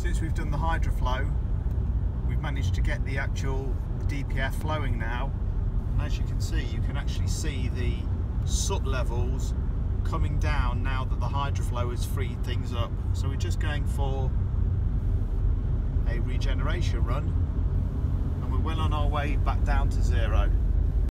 since we've done the hydroflow, we've managed to get the actual DPF flowing now. And as you can see, you can actually see the soot levels coming down now that the hydroflow has freed things up. So we're just going for a regeneration run and we're well on our way back down to zero.